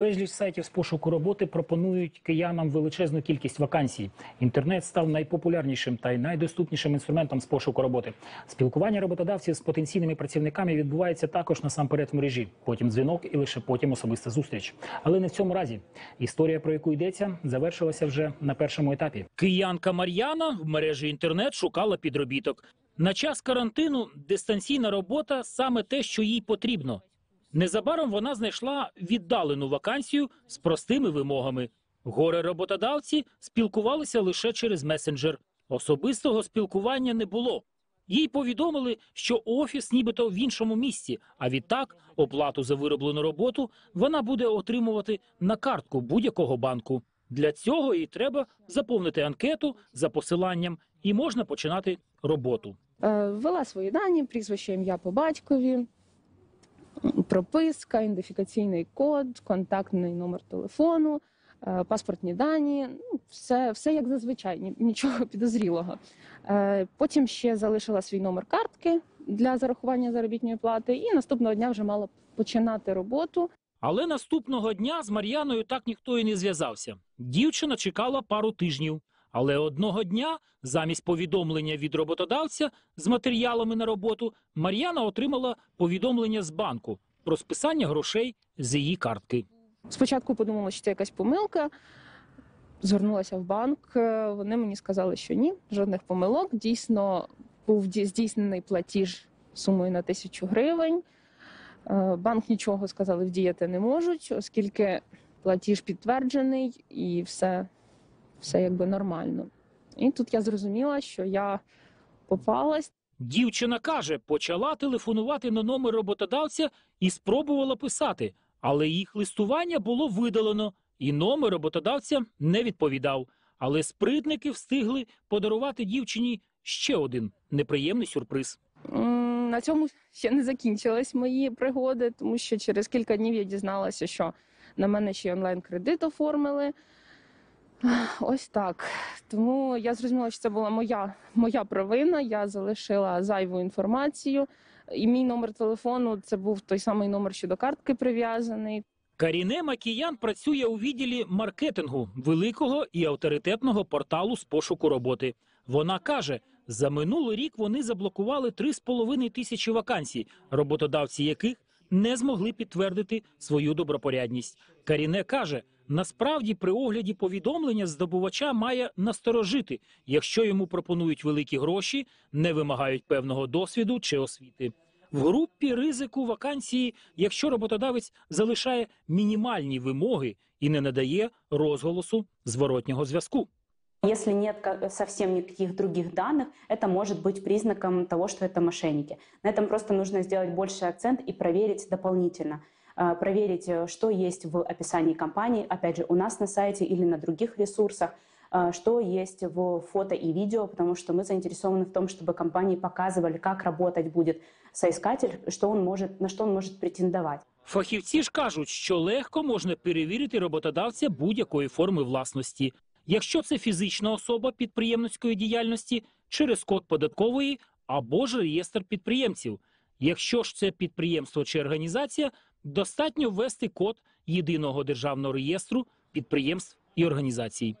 Безліч сайтів з пошуку роботи пропонують киянам величезну кількість вакансій. Інтернет став найпопулярнішим та й найдоступнішим інструментом з пошуку роботи. Спілкування роботодавців з потенційними працівниками відбувається також насамперед в мережі. Потім дзвінок і лише потім особиста зустріч. Але не в цьому разі. Історія, про яку йдеться, завершилася вже на першому етапі. Киянка Мар'яна в мережі інтернет шукала підробіток. На час карантину дистанційна робота саме те, що їй потрібно. Незабаром вона знайшла віддалену вакансію з простими вимогами. Горе роботодавці спілкувалися лише через месенджер. Особистого спілкування не було. Їй повідомили, що офіс нібито в іншому місці, а відтак оплату за вироблену роботу вона буде отримувати на картку будь-якого банку. Для цього їй треба заповнити анкету за посиланням, і можна починати роботу. Е, Ввела свої дані, прізвище, ім'я по батькові, прописка, ідентифікаційний код, контактний номер телефону, е, паспортні дані. Ну, все, все як зазвичай, нічого підозрілого. Е, Потім ще залишила свій номер картки для зарахування заробітної плати, і наступного дня вже мала починати роботу. Але наступного дня з Мар'яною так ніхто і не зв'язався. Дівчина чекала пару тижнів. Але одного дня, замість повідомлення від роботодавця з матеріалами на роботу, Мар'яна отримала повідомлення з банку про списання грошей з її картки. Спочатку подумала, що це якась помилка. Звернулася в банк. е, Вони мені сказали, що ні, жодних помилок. Дійсно, був здійснений платіж сумою на тисячу гривень. Е, Банк нічого сказали, вдіяти не можуть, оскільки платіж підтверджений і все, все якби нормально. І тут я зрозуміла, що я попалась. Дівчина каже, почала телефонувати на номер роботодавця і спробувала писати, але їх листування було видалено, і номер роботодавця не відповідав. Але спритники встигли подарувати дівчині ще один неприємний сюрприз. На цьому ще не закінчились мої пригоди, тому що через кілька днів я дізналася, що на мене ще й онлайн-кредит оформили. Ось так. Тому я зрозуміла, що це була моя, моя провина. Я залишила зайву інформацію. І мій номер телефону це був той самий номер, що до картки прив'язаний. Каріне Макіян працює у відділі маркетингу великого і авторитетного порталу з пошуку роботи. Вона каже, за минулий рік вони заблокували 3,5 тисячі вакансій, роботодавці яких не змогли підтвердити свою добропорядність. Каріне каже, насправді при огляді повідомлення здобувача має насторожити, якщо йому пропонують великі гроші, не вимагають певного досвіду чи освіти. В групі ризику вакансії, якщо роботодавець залишає мінімальні вимоги і не надає розголосу зворотнього зв'язку. Если нет ка- совсем никаких других данных, это может быть признаком того, что это мошенники. На этом просто нужно сделать больший акцент и проверить дополнительно. Э, Проверить, э, что есть в описании компании, опять же, у нас на сайте или на других ресурсах, э, что есть в фото и видео, потому что мы заинтересованы в том, чтобы компании показывали, как работать будет соискатель, что он может, на что он может претендовать. Фахівці ж кажуть, що легко можна перевірити роботодавця будь-якої форми власності. Якщо це фізична особа підприємницької діяльності через код податкової або ж реєстр підприємців. Якщо ж це підприємство чи організація, достатньо ввести код єдиного державного реєстру підприємств і організацій.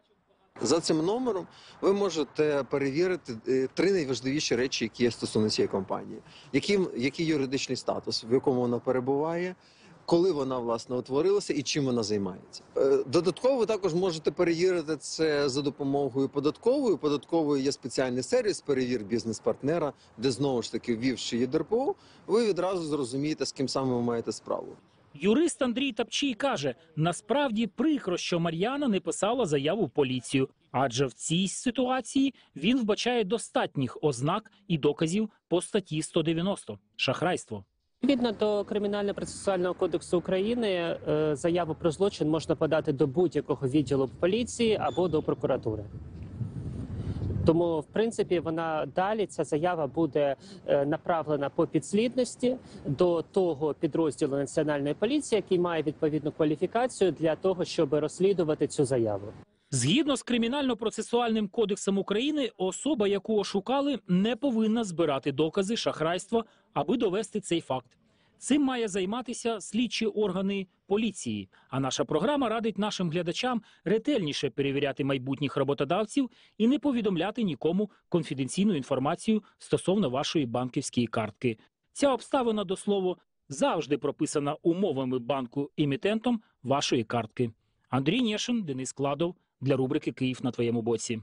За цим номером ви можете перевірити е, три найважливіші речі, які є стосовно цієї компанії. Яким, який юридичний статус, в якому вона перебуває, коли вона власне утворилася і чим вона займається. Е, Додатково ви також можете перевірити це за допомогою податкової. У Податкової є спеціальний сервіс перевір бізнес-партнера, де знову ж таки ввівши ЄДРПО, ви відразу зрозумієте, з ким саме ви маєте справу. Юрист Андрій Тапчій каже: насправді прикро, що Мар'яна не писала заяву в поліцію, адже в цій ситуації він вбачає достатніх ознак і доказів по статті 190 – шахрайство. Відповідно до кримінально-процесуального кодексу України е, заяву про злочин можна подати до будь-якого відділу поліції або до прокуратури. Тому, в принципі, вона далі ця заява буде е, направлена по підслідності до того підрозділу національної поліції, який має відповідну кваліфікацію для того, щоб розслідувати цю заяву. Згідно з кримінально-процесуальним кодексом України, особа, яку ошукали, не повинна збирати докази шахрайства, аби довести цей факт. Цим має займатися слідчі органи поліції. А наша програма радить нашим глядачам ретельніше перевіряти майбутніх роботодавців і не повідомляти нікому конфіденційну інформацію стосовно вашої банківської картки. Ця обставина до слова завжди прописана умовами банку емітентом вашої картки. Андрій Нєшин, Денис Кладов для рубрики Київ на твоєму боці.